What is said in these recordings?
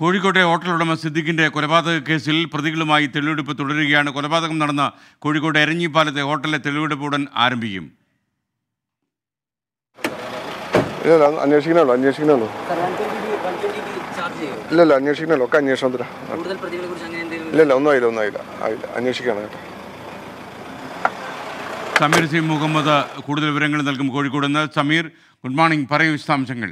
കോഴിക്കോട്ടെ ഹോട്ടൽ ഉടമ സിദ്ദിഖിന്റെ കൊലപാതക കേസിൽ പ്രതികളുമായി തെളിവെടുപ്പ് തുടരുകയാണ്. കൊലപാതകം നടന്ന കോഴിക്കോട് എരഞ്ഞിപ്പാലത്തെ ഹോട്ടലിലെ തെളിവെടുപ്പ് ഉടൻ ആരംഭിക്കും. ഇല്ല അന്വേഷിക്കണല്ലോ അന്വേഷിക്കണല്ലോ ഇല്ല ഇല്ല അന്വേഷിക്കണല്ലോ ഒക്കെ അന്വേഷണത്തിലാ കൂടുതൽ പ്രതികളെ കുറിച്ച് അങ്ങനെ എന്തെങ്കിലും ഇല്ല ഇല്ല ഒന്നും ആയില്ല ഒന്നും ആയില്ല. ആയില്ല അന്വേഷിക്കണം കേട്ടോ. സമീർ സി മുഹമ്മദ് കൂടുതൽ വിവരങ്ങൾ നൽകും കോഴിക്കോട് നിന്ന്. Sameer good morning. പറയൂ വിശദാംശങ്ങൾ.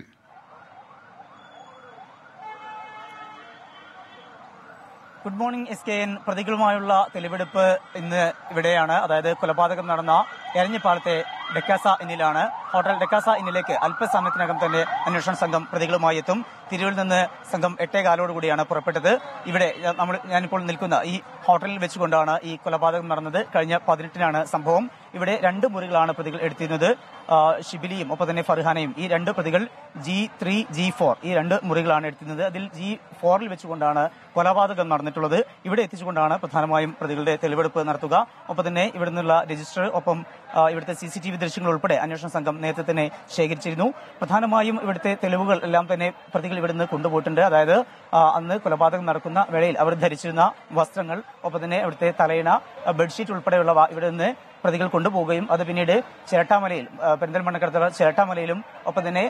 Good morning S K N പ്രതികളുമായുള്ള തെളിവെടുപ്പ് ഇന്ന് ഇവിടെയാണ്. അതായത് കൊലപാതകം നടന്ന എരഞ്ഞിപ്പാലത്തെ ഡെക്കാസ ഇന്നിലാണ് ഹോട്ടൽ ഡെക്കാസ ഇന്നിലേക്ക് അല്പസമയത്തിനകം തന്നെ അന്വേഷണ സംഘം പ്രതികളുമായി എത്തും. തിരുവിൽ നിന്ന് സംഘം എട്ടേകാലോട് കൂടിയാണ് പുറപ്പെട്ടത്. ഇവിടെ നമ്മൾ ഞാനിപ്പോൾ നിൽക്കുന്ന ഈ ഹോട്ടലിൽ വെച്ചുകൊണ്ടാണ് ഈ കൊലപാതകം നടന്നത്. കഴിഞ്ഞ പതിനെട്ടിനാണ് സംഭവം. ഇവിടെ രണ്ട് മുറികളാണ് പ്രതികൾ എടുത്തിരുന്നത്. ഷിബിലിയും ഒപ്പം തന്നെ ഫർഹാനയും. ഈ രണ്ട് പ്രതികൾ ജി ത്രീ ജി ഫോർ ഈ രണ്ട് മുറികളാണ് എടുത്തിരുന്നത്. അതിൽ ജി ഫോറിൽ വെച്ചുകൊണ്ടാണ് കൊലപാതകം നടന്നിട്ടുള്ളത്. ഇവിടെ എത്തിച്ചുകൊണ്ടാണ് പ്രധാനമായും പ്രതികളുടെ തെളിവെടുപ്പ് നടത്തുക. ഒപ്പം തന്നെ ഇവിടെ നിന്നുള്ള രജിസ്റ്റർ ഒപ്പം ഇവിടുത്തെ സി സി ടി വി ദൃശ്യങ്ങൾ ഉൾപ്പെടെ അന്വേഷണ സംഘം നേരത്തെ തന്നെ ശേഖരിച്ചിരുന്നു. പ്രധാനമായും ഇവിടുത്തെ തെളിവുകൾ എല്ലാം തന്നെ പ്രതികൾ ഇവിടുന്ന് കൊണ്ടുപോയിട്ടുണ്ട്. അതായത് അന്ന് കൊലപാതകം നടക്കുന്ന വേളയിൽ അവർ ധരിച്ചിരുന്ന വസ്ത്രങ്ങൾ ഒപ്പം തന്നെ ഇവിടുത്തെ തലയിണ ബെഡ്ഷീറ്റ് ഉൾപ്പെടെയുള്ളവ ഇവിടെ നിന്ന് പ്രതികൾ കൊണ്ടുപോവുകയും അത് പിന്നീട് ചിരട്ടാമലയിൽ പെരിന്തൽമണ്ണക്കടുത്ത പെരിന്തൽമണ്ണക്കടുത്തുള്ള ചിരട്ടാമലയിലും ഒപ്പം തന്നെ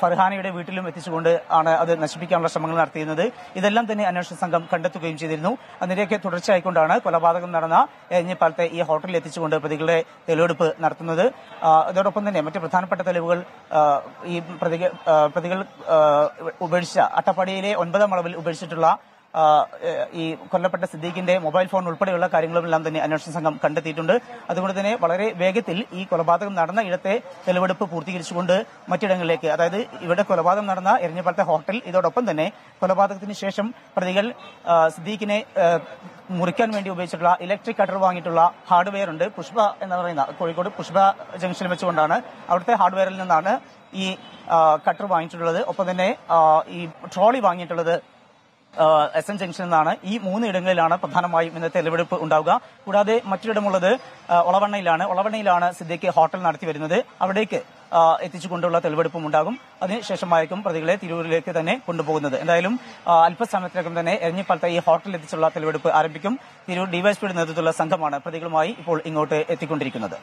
ഫർഹാനയുടെ വീട്ടിലും എത്തിച്ചുകൊണ്ട് ആണ് അത് നശിപ്പിക്കാനുള്ള ശ്രമങ്ങൾ നടത്തിയിരുന്നത്. ഇതെല്ലാം തന്നെ അന്വേഷണ സംഘം കണ്ടെത്തുകയും ചെയ്തിരുന്നു. അതിന്റെയൊക്കെ തുടർച്ചയായിക്കൊണ്ടാണ് കൊലപാതകം നടന്ന എഞ്ഞിപ്പാലത്തെ ഈ ഹോട്ടലിൽ എത്തിച്ചുകൊണ്ട് പ്രതികളുടെ തെളിവെടുപ്പ് നടത്തുന്നത്. അതോടൊപ്പം തന്നെ മറ്റ് പ്രധാനപ്പെട്ട തെളിവുകൾ ഈ പ്രതികൾ ഉപേക്ഷിച്ച അട്ടപ്പാടിയിലെ ഒൻപതാം അളവിൽ ഉപേക്ഷിച്ചിട്ടുള്ള ഈ കൊല്ലപ്പെട്ട സിദ്ദീഖിന്റെ മൊബൈൽ ഫോൺ ഉൾപ്പെടെയുള്ള കാര്യങ്ങളുമെല്ലാം തന്നെ അന്വേഷണ സംഘം കണ്ടെത്തിയിട്ടുണ്ട്. അതുകൊണ്ട് തന്നെ വളരെ വേഗത്തിൽ ഈ കൊലപാതകം നടന്ന ഇടത്തെ തെളിവെടുപ്പ് പൂർത്തീകരിച്ചുകൊണ്ട് മറ്റിടങ്ങളിലേക്ക് അതായത് ഇവിടെ കൊലപാതകം നടന്ന എരഞ്ഞിപ്പാലത്തെ ഹോട്ടൽ ഇതോടൊപ്പം തന്നെ കൊലപാതകത്തിന് ശേഷം പ്രതികൾ സിദ്ദീഖിനെ മുറിക്കാൻ വേണ്ടി ഉപയോഗിച്ചിട്ടുള്ള ഇലക്ട്രിക് കട്ടർ വാങ്ങിയിട്ടുള്ള ഹാർഡ്വെയർ ഉണ്ട്. പുഷ്പ എന്ന് പറയുന്ന കോഴിക്കോട് പുഷ്പ ജംഗ്ഷനിൽ വെച്ചുകൊണ്ടാണ് അവിടുത്തെ ഹാർഡ്വെയറിൽ നിന്നാണ് ഈ കട്ടർ വാങ്ങിയിട്ടുള്ളത്. ഒപ്പം തന്നെ ഈ ട്രോളി വാങ്ങിയിട്ടുള്ളത് എസ് എൻ ജംഗ്ഷനിൽ നിന്നാണ് ഈ മൂന്നിടങ്ങളിലാണ് പ്രധാനമായും ഇന്നത്തെ തെളിവെടുപ്പ് ഉണ്ടാവുക. കൂടാതെ മറ്റൊരിടമുള്ളത് ഒളവണ്ണയിലാണ്. ഒളവണ്ണയിലാണ് സിദ്ദിഖ് ഹോട്ടൽ നടത്തി വരുന്നത്. അവിടേക്ക് എത്തിച്ചുകൊണ്ടുള്ള തെളിവെടുപ്പും ഉണ്ടാകും. അതിനുശേഷമായിരിക്കും പ്രതികളെ തിരൂരിലേക്ക് തന്നെ കൊണ്ടുപോകുന്നത്. എന്തായാലും അല്പസമയത്തിനകം തന്നെ എരഞ്ഞിപ്പാലത്തെ ഈ ഹോട്ടലിൽ എത്തിച്ചുള്ള തെളിവെടുപ്പ് ആരംഭിക്കും. തിരൂർ ഡിവൈഎസ്പിയുടെ നേതൃത്വത്തിലുള്ള സംഘമാണ് പ്രതികളുമായി ഇപ്പോൾ ഇങ്ങോട്ട് എത്തിക്കൊണ്ടിരിക്കുന്നത്.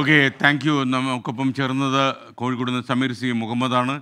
ഓക്കെ താങ്ക് യു നമുക്കൊപ്പം ചേർന്നത് കോഴിക്കോട് സമീർ സി മുഹമ്മദാണ്.